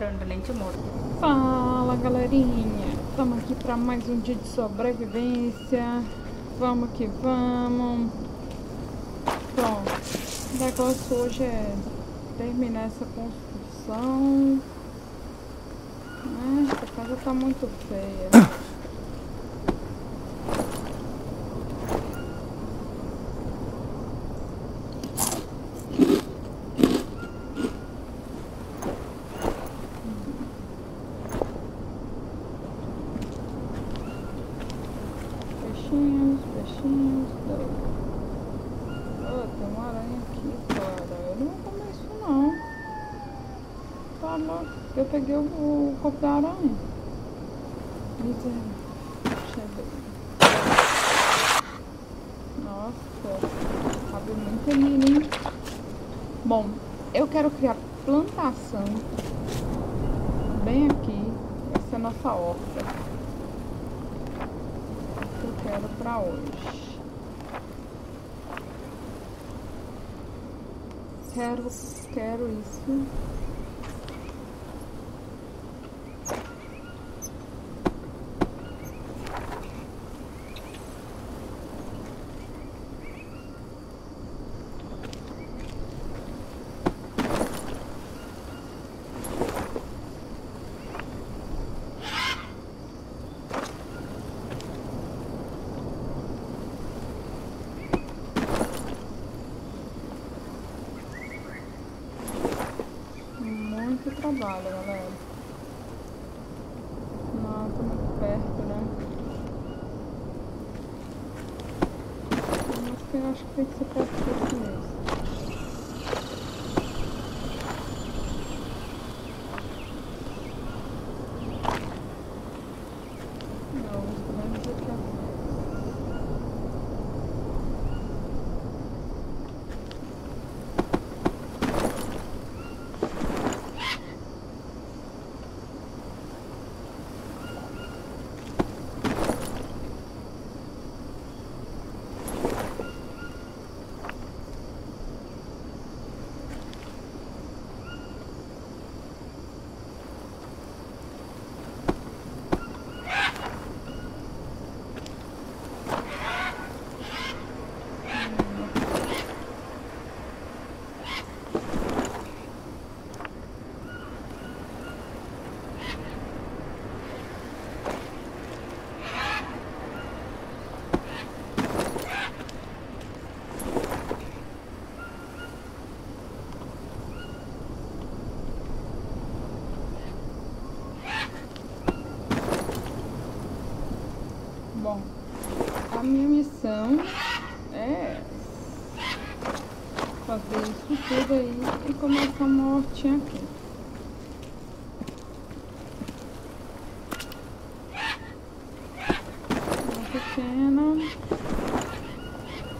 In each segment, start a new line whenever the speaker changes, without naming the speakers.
రెండు నుంచి మూడు
Fala galerinha, estamos aqui para mais um dia de sobrevivência. Vamos que vamos. Bom, o negócio hoje é terminar essa construção. Né? Essa casa tá muito feia. Peguei o, o corpo da aranha. Deixa eu ver. Nossa, abriu muito ali, hein? Bom, eu quero criar plantação bem aqui. Essa é a nossa horta que eu quero pra hoje. Quero, quero isso. Trabalho, galera. Não, tô muito perto, né? Que, acho que tem que ser perto disso mesmo. Não, pelo menos aqui à Bom, a minha missão é fazer isso tudo aí e começar uma hortinha aqui. Uma pequena.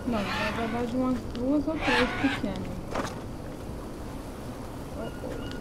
Não, na verdade três pequenas. Oh, oh.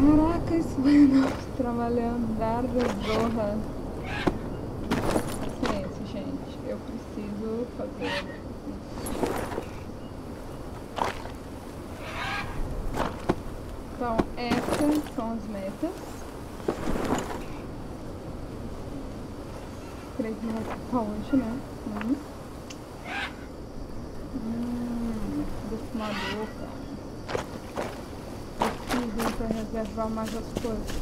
Caraca, isso vai nós dardo zorra. Paciência, gente. Eu preciso fazer isso. Então, essas são as metas. Creio que não vai ficar hoje, né? Hum. Hum, defumador, cara preciso para reservar mais as coisas.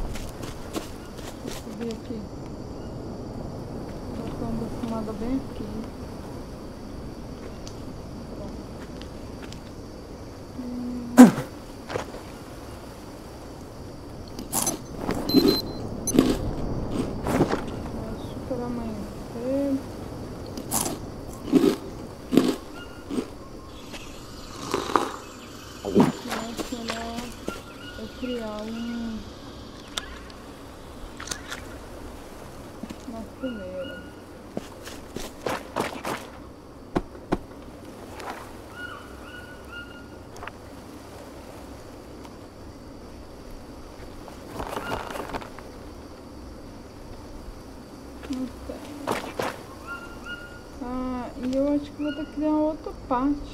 Subir aqui. Botar um defumado bem aqui. vou ter que criar uma outra parte.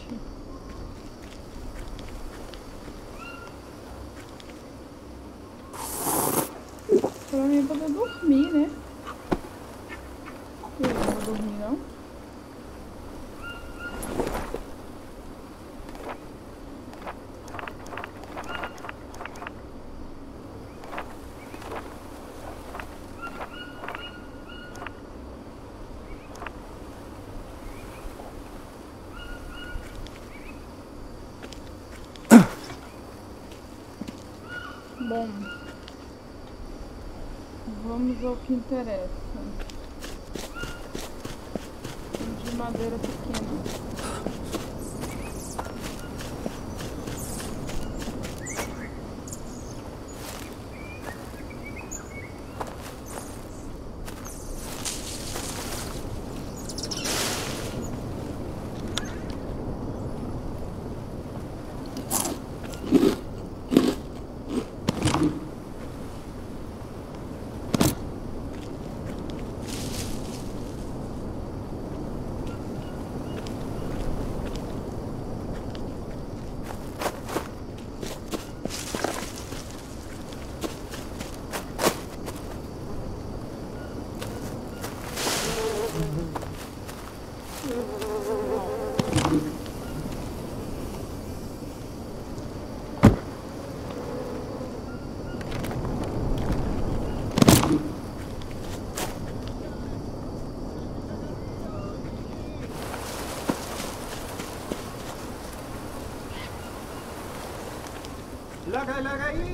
Bom, vamos ao que interessa. De madeira लगाई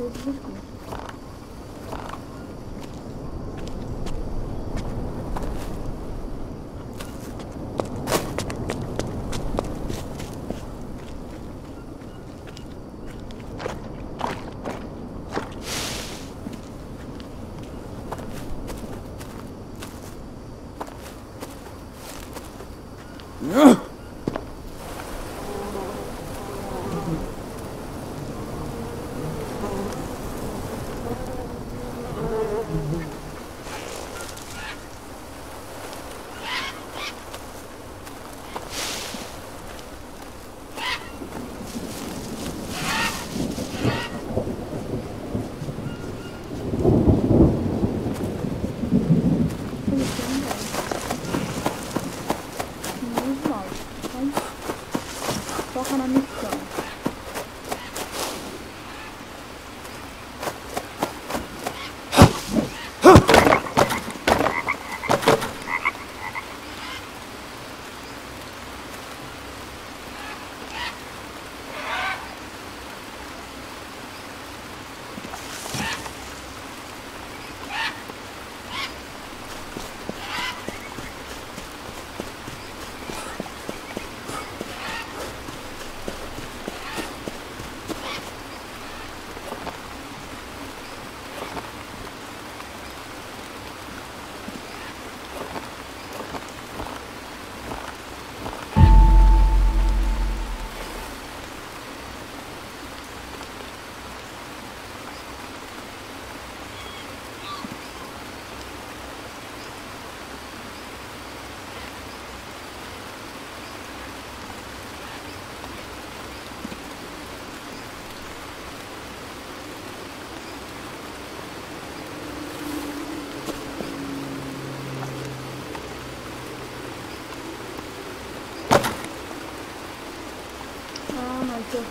Thank you.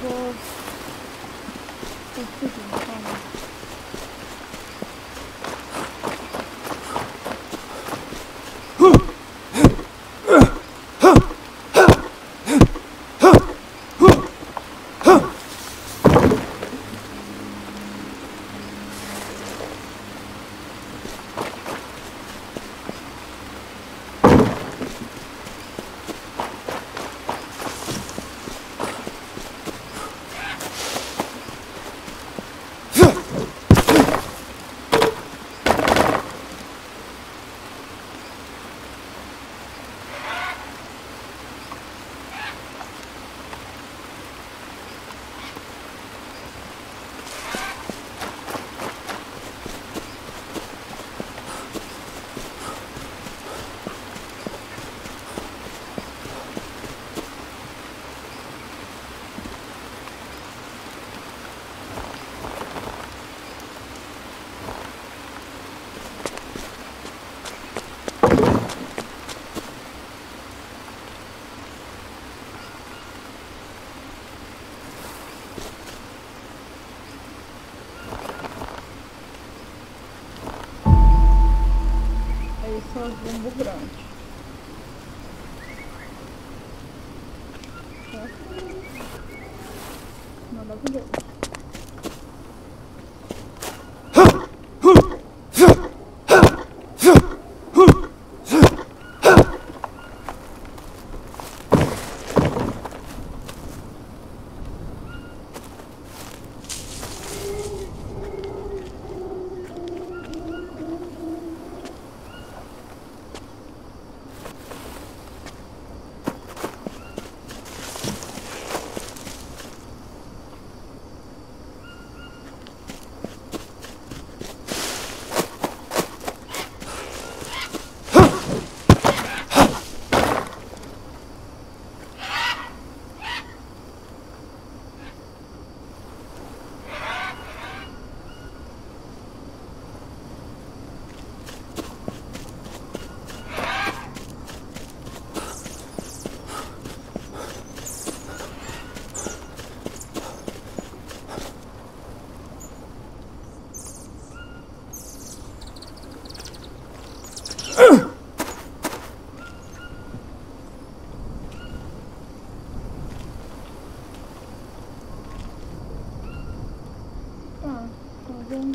Ah, mas eu vou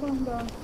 Vamos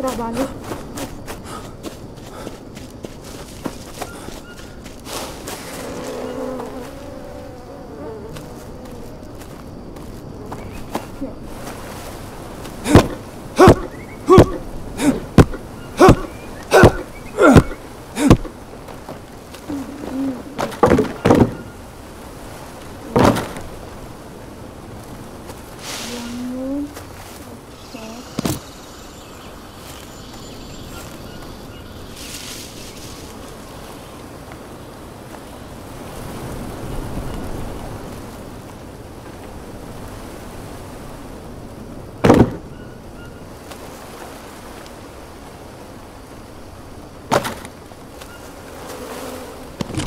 trabalho. Aqui, ó. Vamos. Só.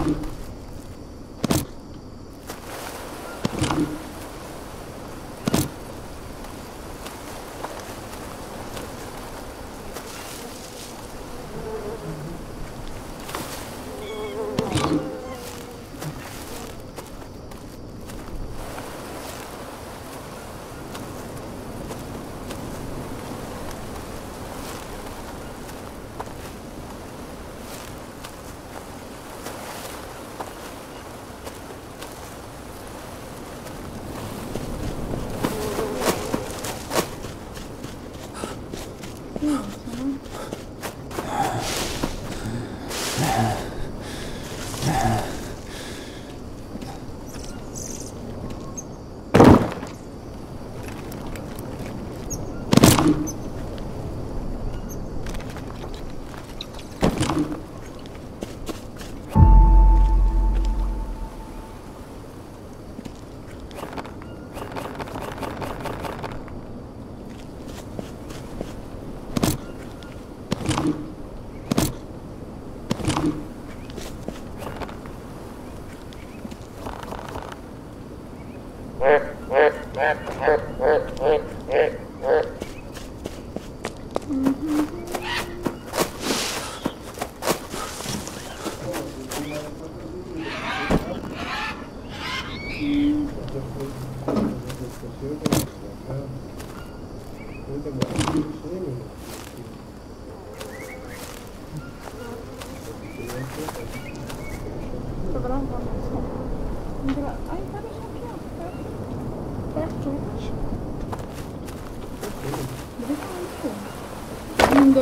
Nossa,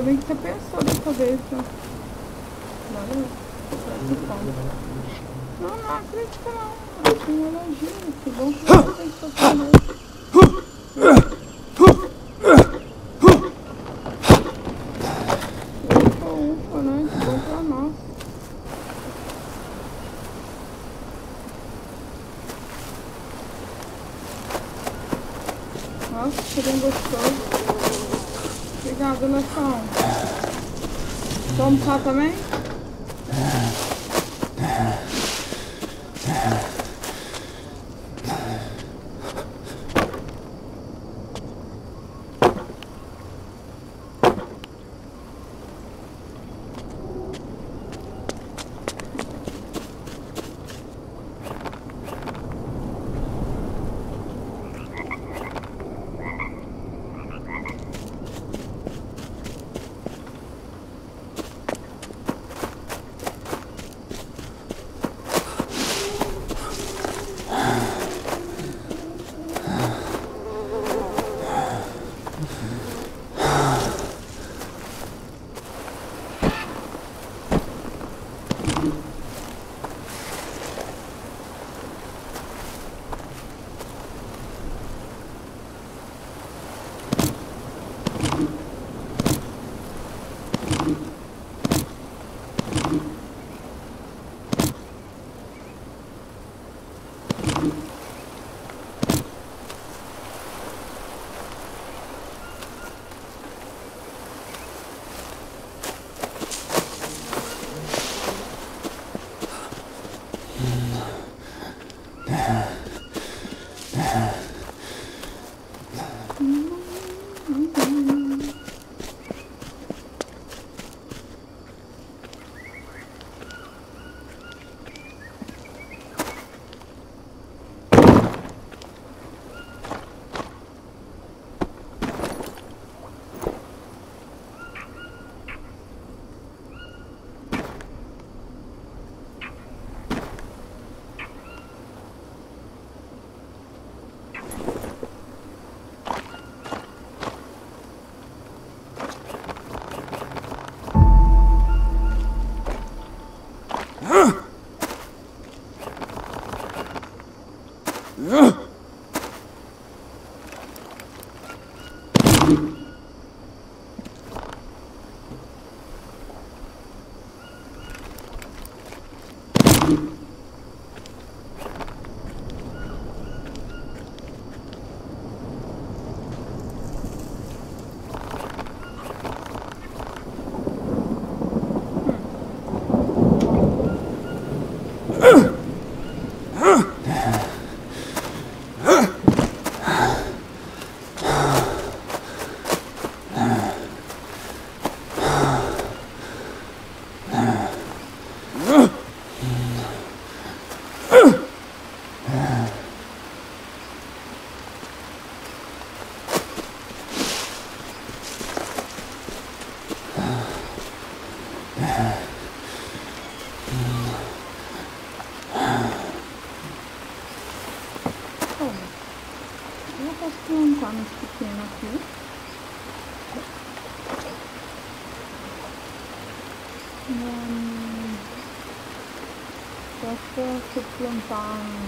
Ainda bem que você pensou dessa vez. Não, não é crítica não. É um elogio. Que bom que você pensou primeiro. Né? Que nós. Nossa, cheirinho gostoso. Don't talk to me. 远方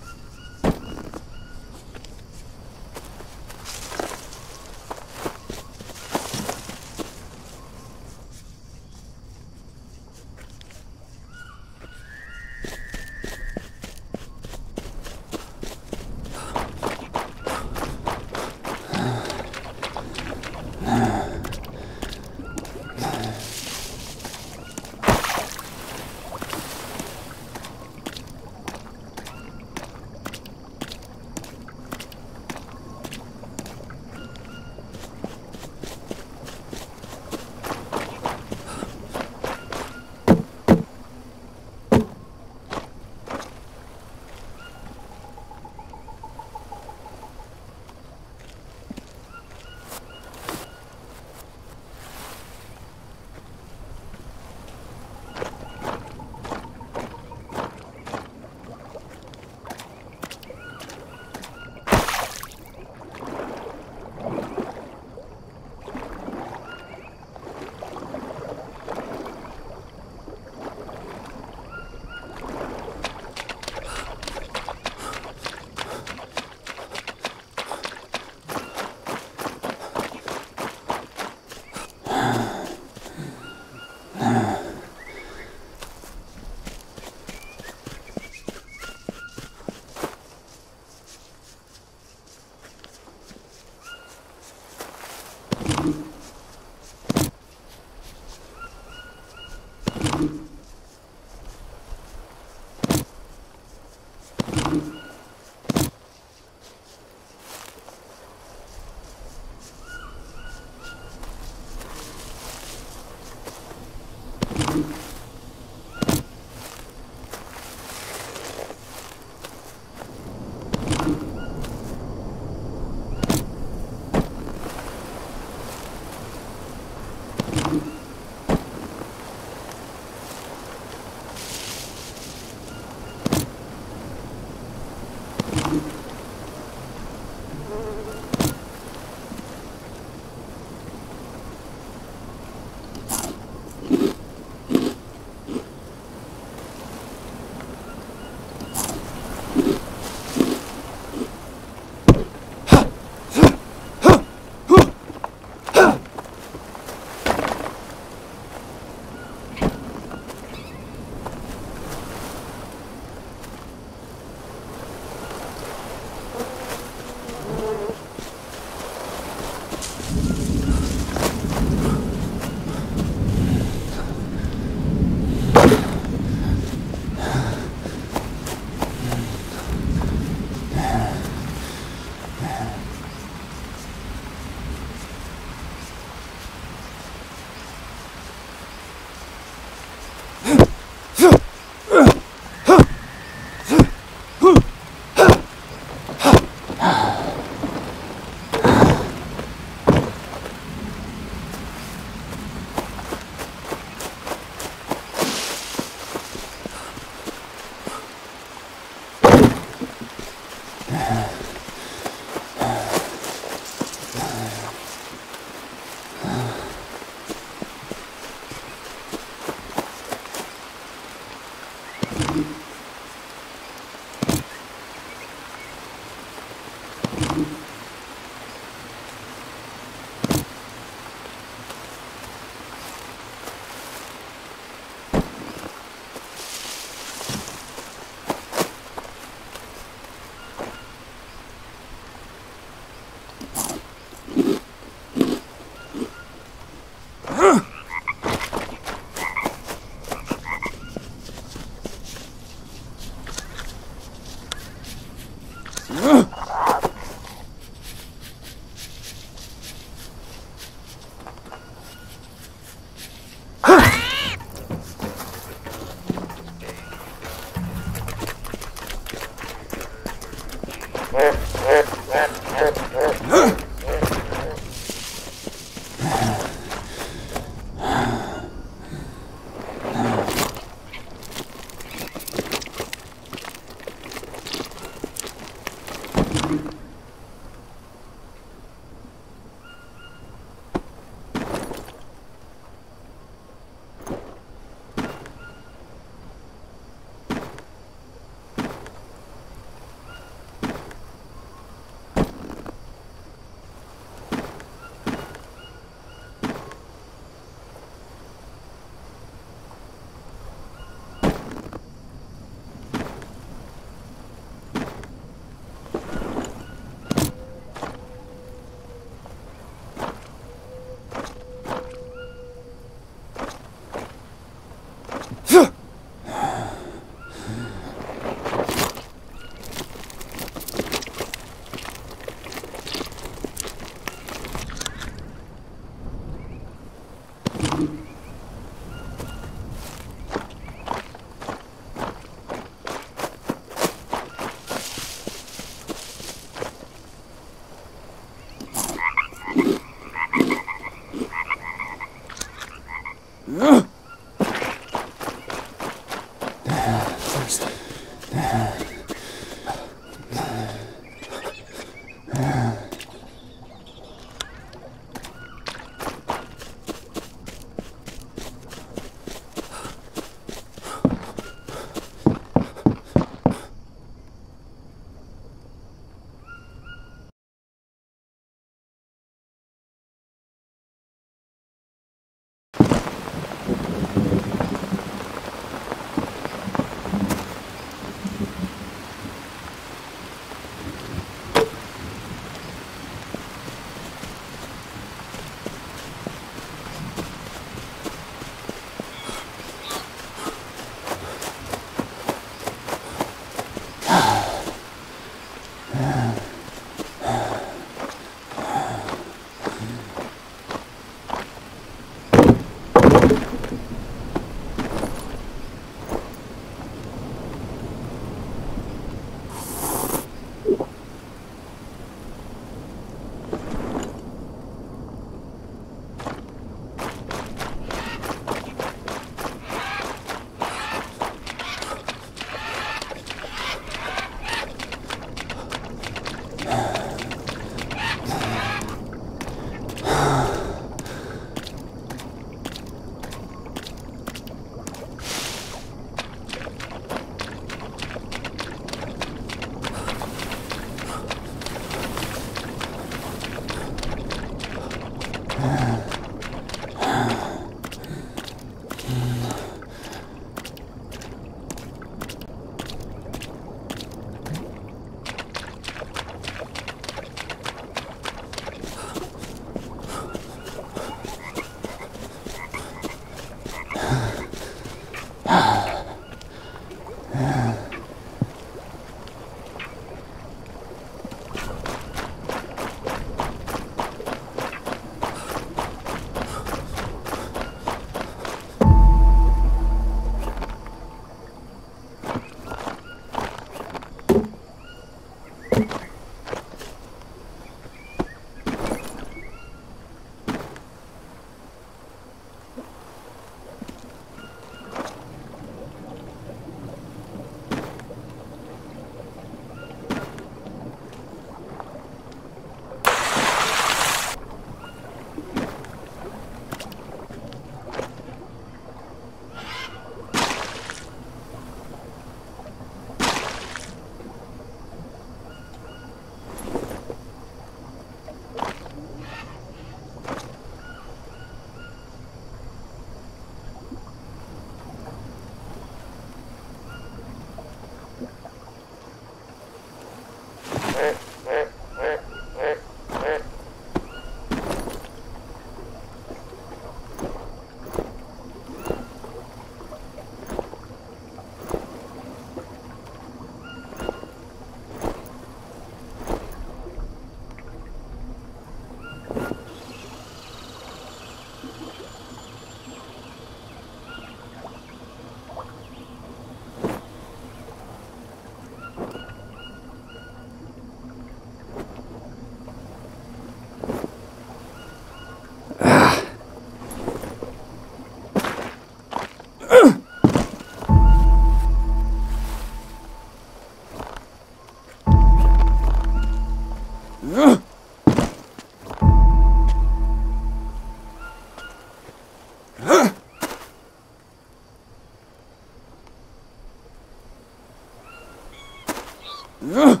Ugh.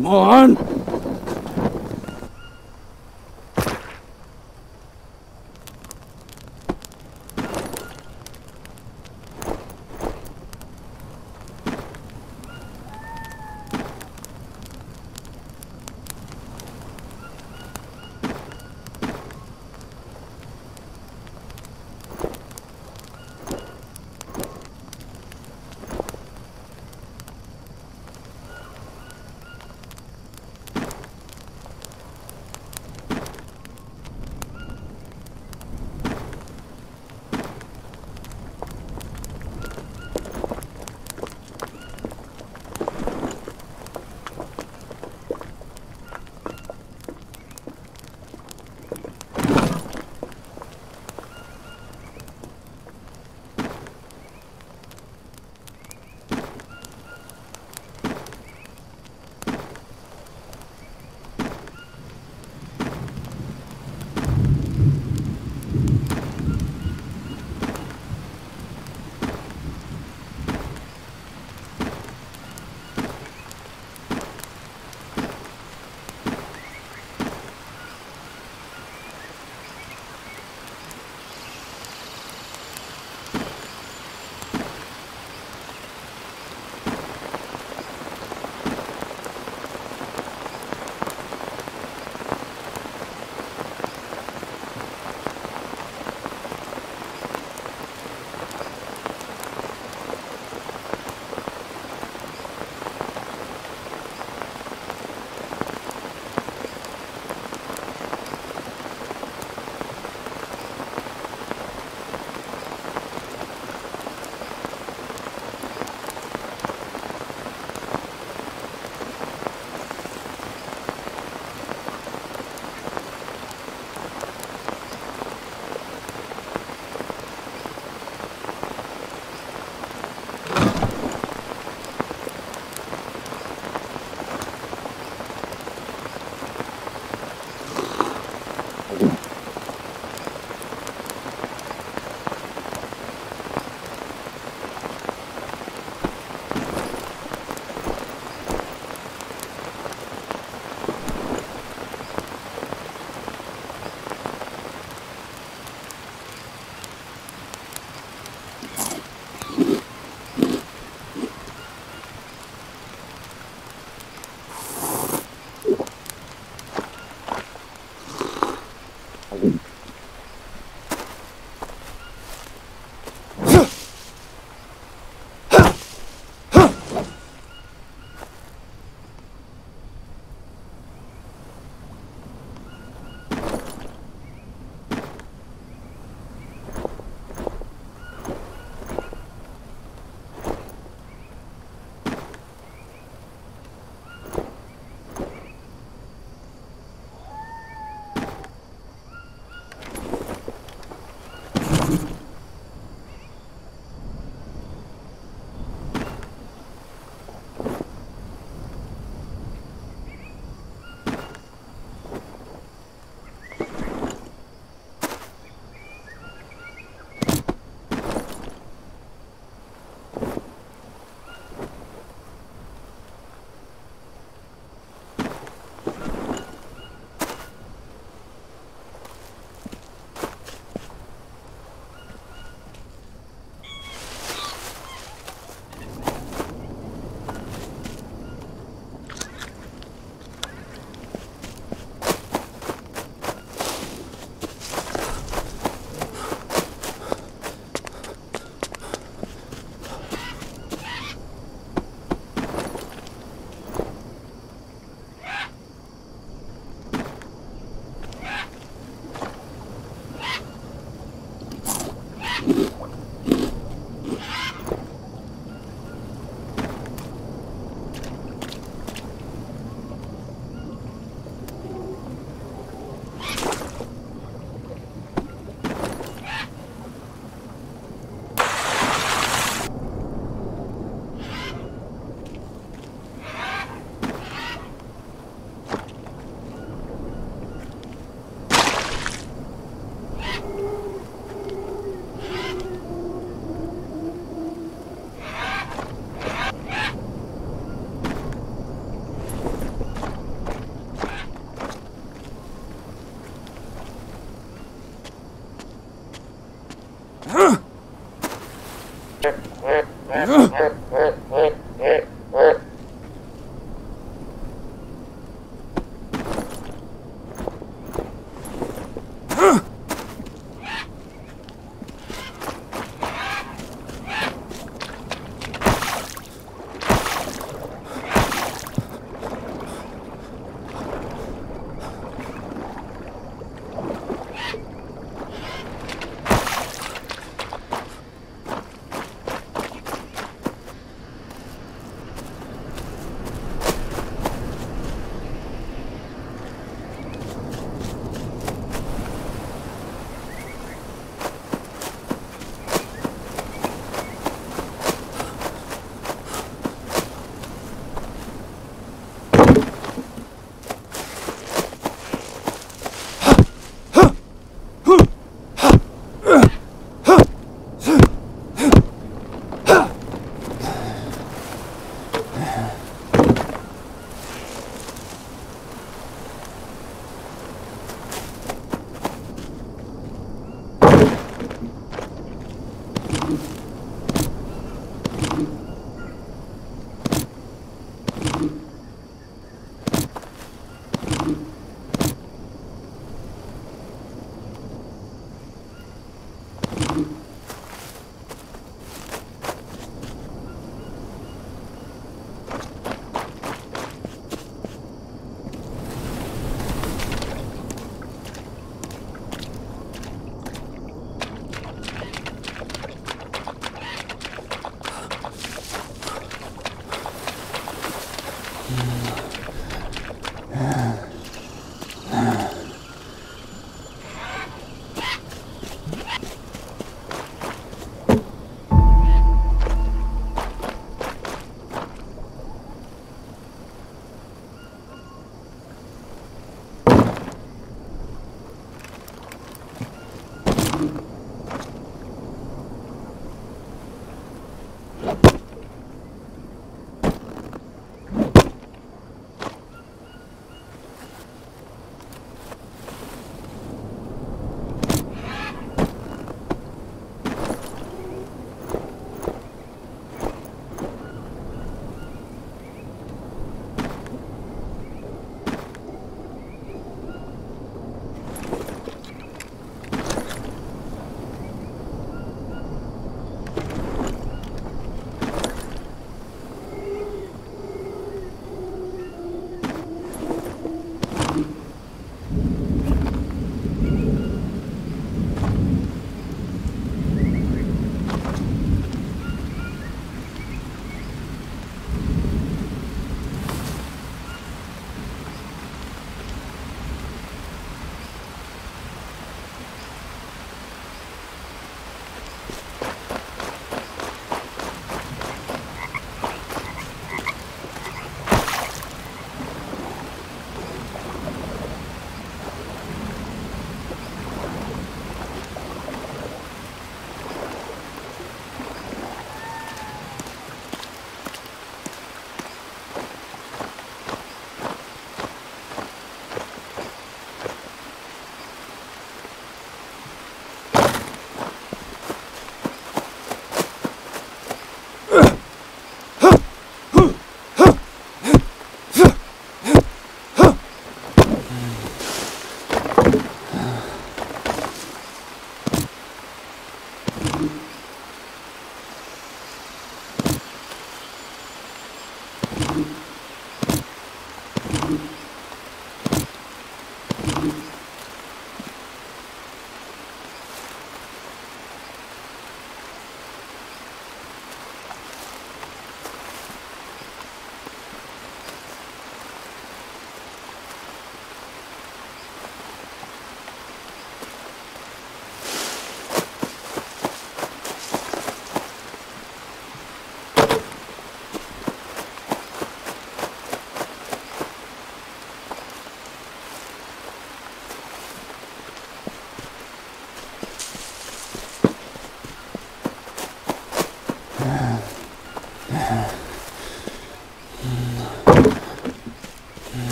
Come on!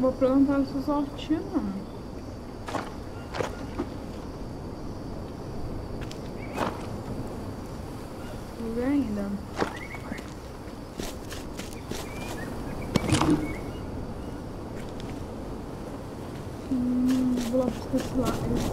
Vou plantar essa sortinha, não. ainda. Hum, vou lá buscar esse lado.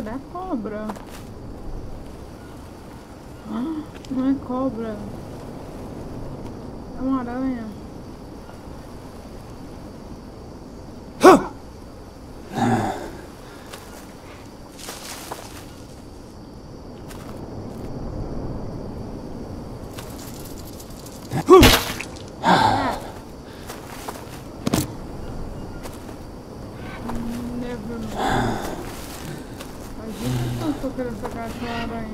da cobra. Não é cobra. Ah, é professional,
I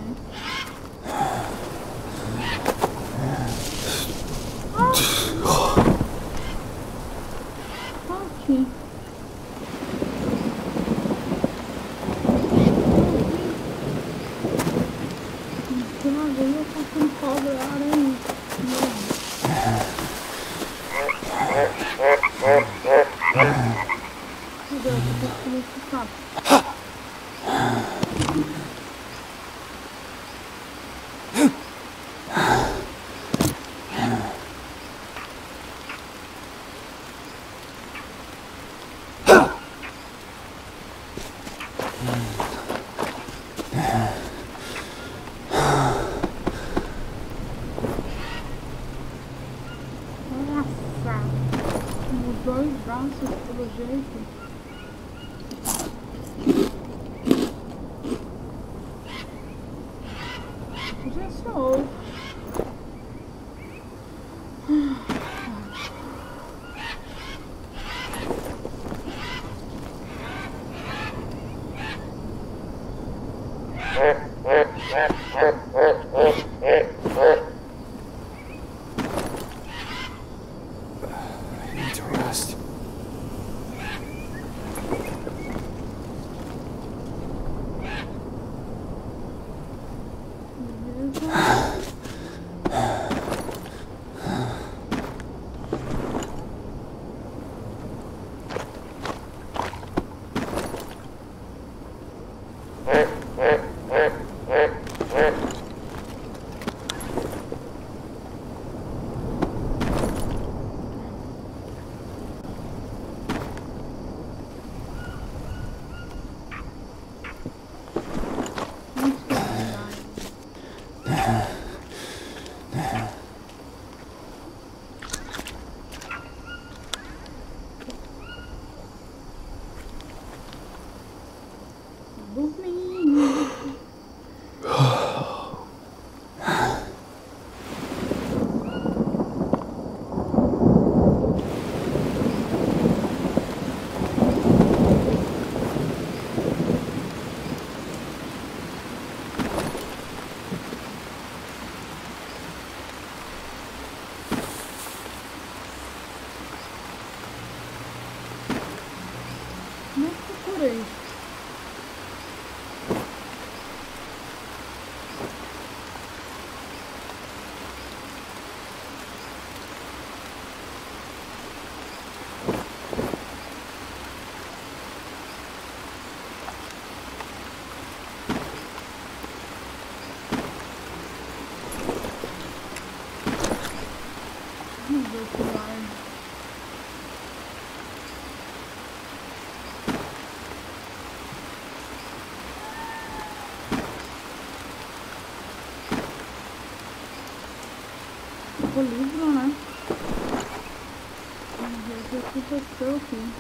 broken.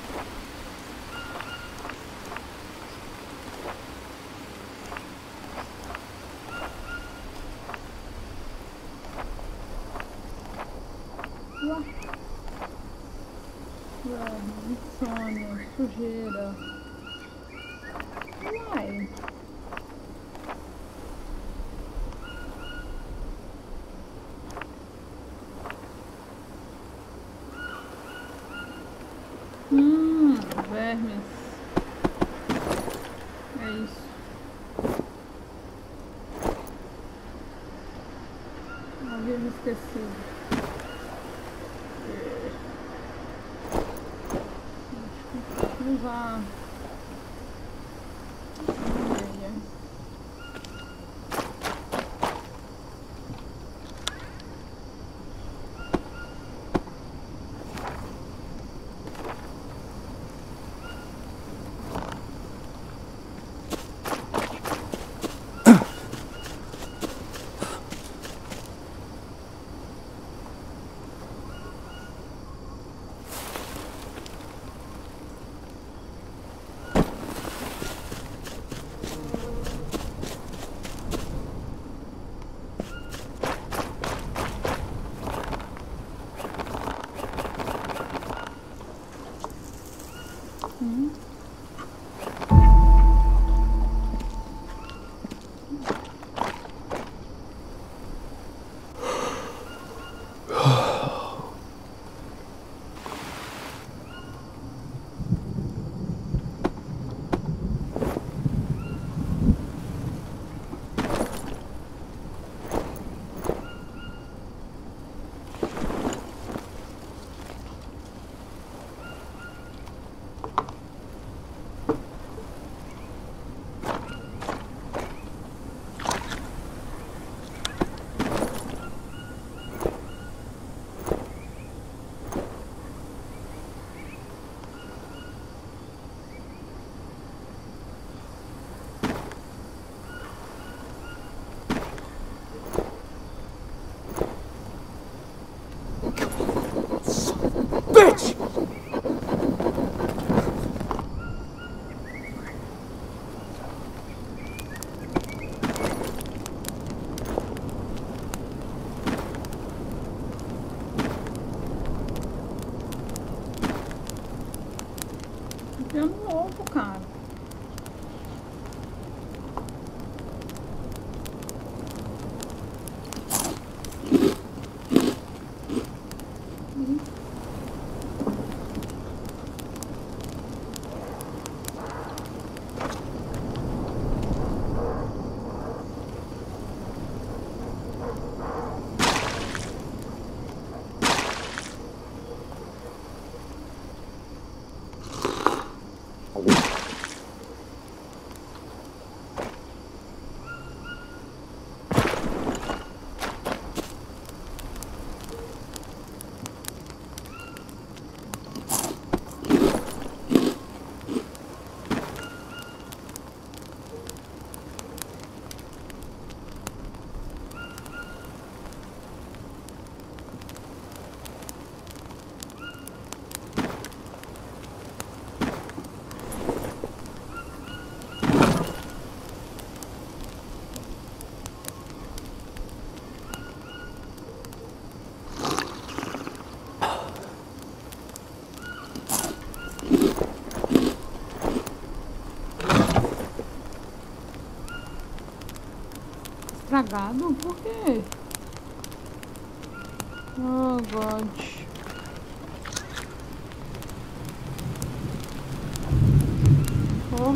Run, sono, sujeira. vermes. É isso. Havia me esquecido. É. Vamos lá. Estragado? Por quê? Oh, God. Oh.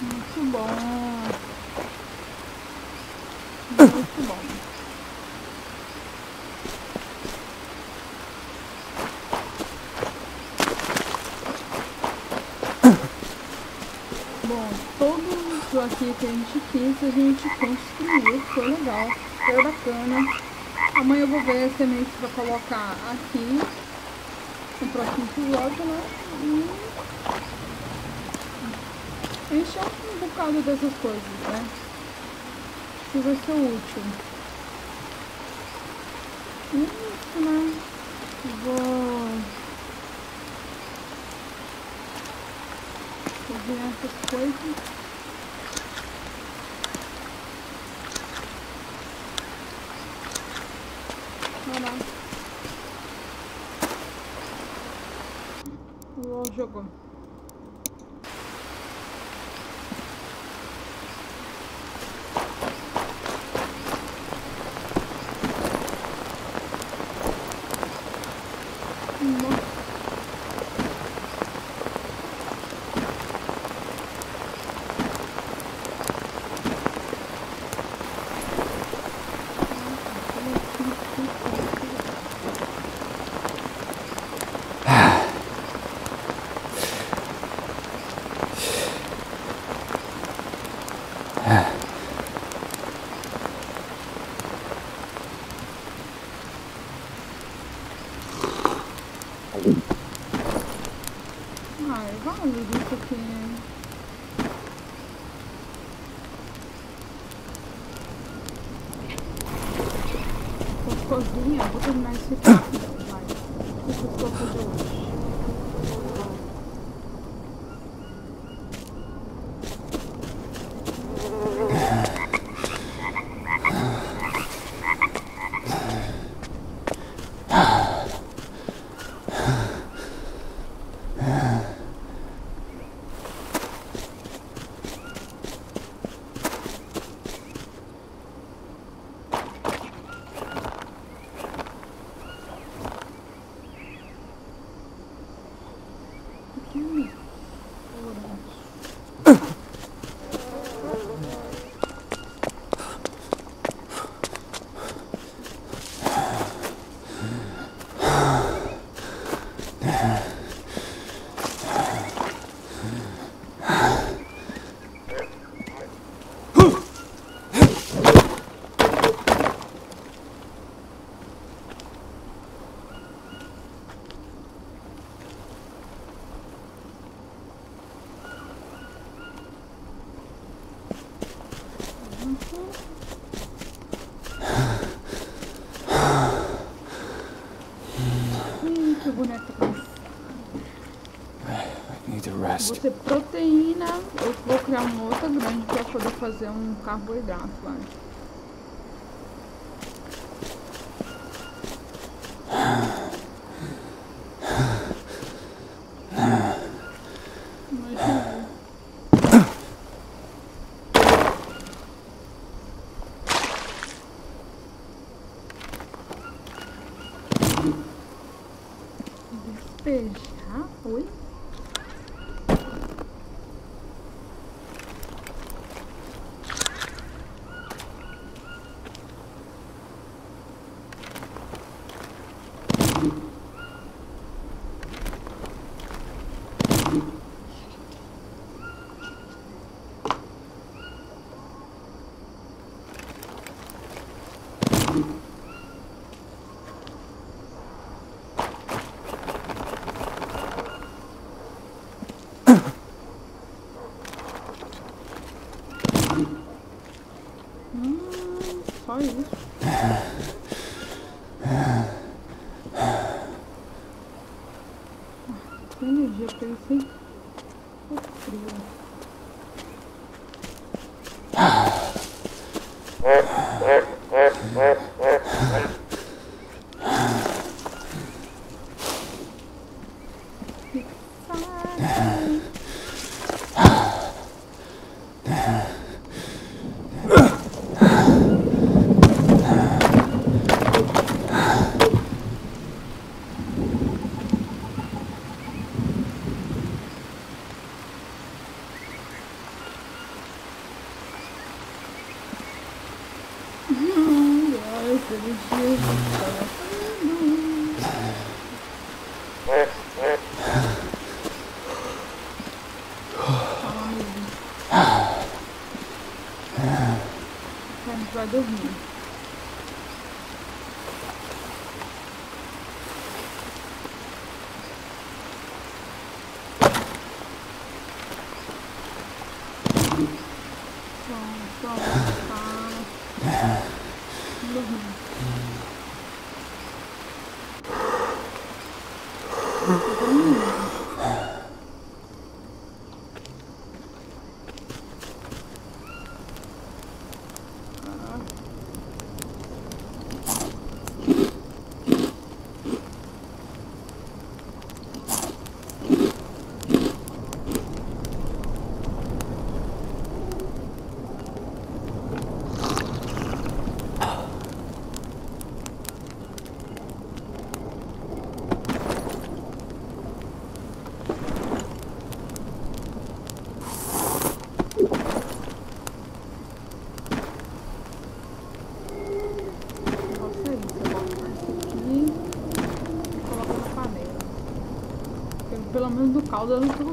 Muito bom. Muito bom. Bom, todos aqui que a gente quis, a gente construiu, foi legal, foi bacana. Amanhã eu vou ver as sementes para colocar aqui no próximo episódio, né? E encher um bocado dessas coisas, né? Que vai ser útil. Isso, né? Vou cozinhar essas coisas. Olha lá. O LOL jogou. Nossa. Isso aqui. Vou cozinhar, vou terminar esse rápido, vai. O que eu vou fazer hoje? Hum. Hum, que boneca cansada.
I rest.
Você proteína, eu vou criar uma outra grande para poder fazer um carboidrato. fun. Menos do caldo eu não tô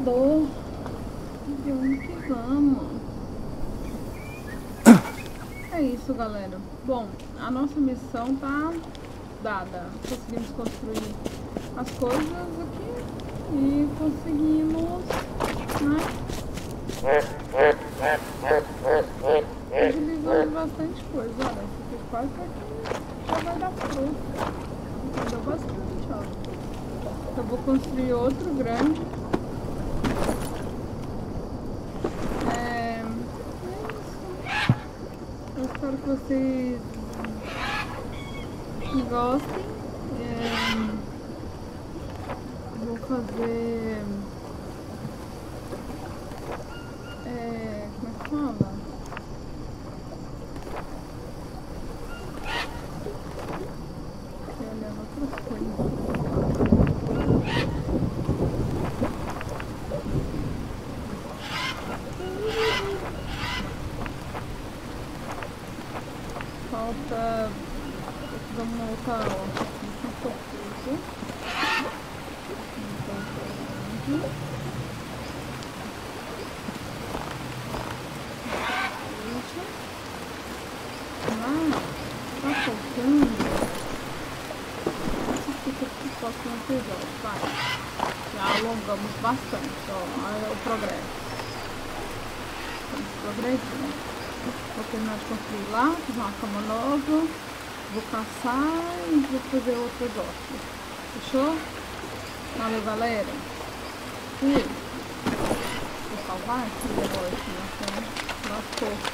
Que vamos? É isso, galera. Bom, a nossa missão tá dada. Conseguimos construir as coisas aqui e conseguimos, né? Utilizamos bastante coisa. Olha, isso aqui quase aqui já vai dar fruta. Deu bastante, ó. Eu vou construir outro grande. É, é isso. Eu espero que vocês gostem. É, vou fazer. É, como é que fala? Fiquei olhando outras coisas. Falta. Vamos voltar, ó. Não tô preso. Não tô preso. Ah, tá faltando. Esse fica aqui próximo episódio, vai. Já alongamos bastante, ó. Olha o progresso. Estamos progredindo. Construir lá, fazer uma cama nova. Vou caçar e vou fazer outro negócio. Fechou? Valeu, galera. Fui. Vou salvar senão lascou. Valeu, valeu.